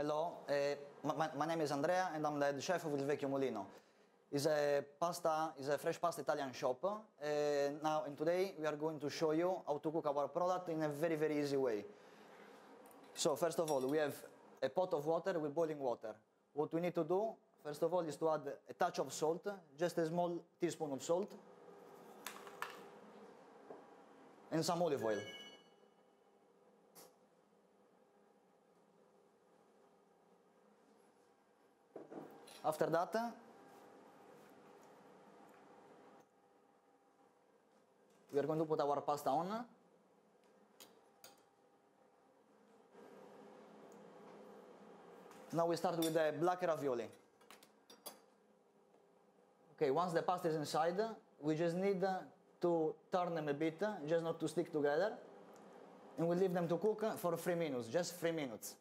Hello, uh, my, my name is Andrea and I'm the chef of Il Vecchio Mulino. It's a pasta, it's a fresh pasta Italian shop. Uh, now and today we are going to show you how to cook our product in a very very easy way. So first of all we have a pot of water with boiling water. What we need to do first of all is to add a touch of salt, just a small teaspoon of salt and some olive oil. After that, we are going to put our pasta on. Now we start with the black ravioli. Okay, once the pasta is inside, we just need to turn them a bit, just not to stick together. And we leave them to cook for three minutes, just three minutes.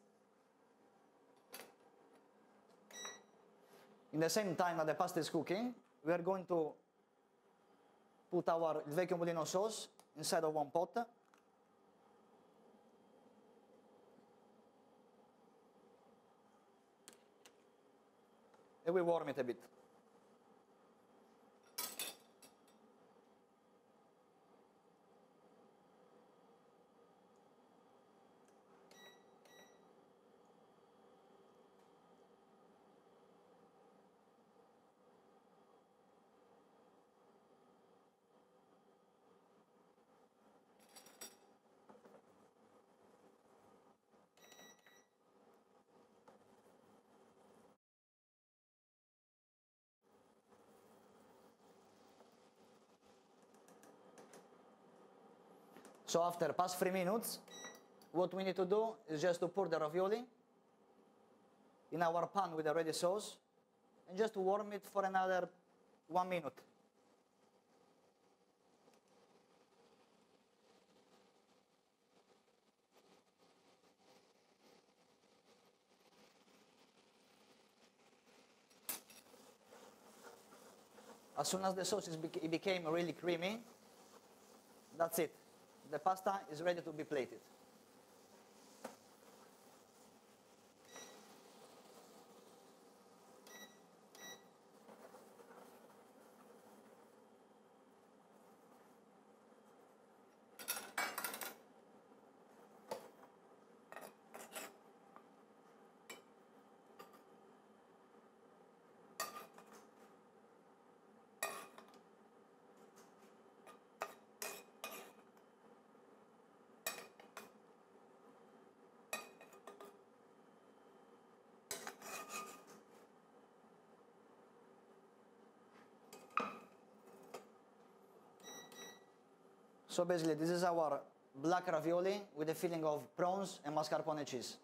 In the same time that the pasta is cooking, we are going to put our vecchio mulino sauce inside of one pot. And we warm it a bit. So after past three minutes, what we need to do is just to pour the ravioli in our pan with the ready sauce and just warm it for another one minute. As soon as the sauce is, it became really creamy, that's it the pasta is ready to be plated. So basically, this is our black ravioli with a filling of prawns and mascarpone cheese.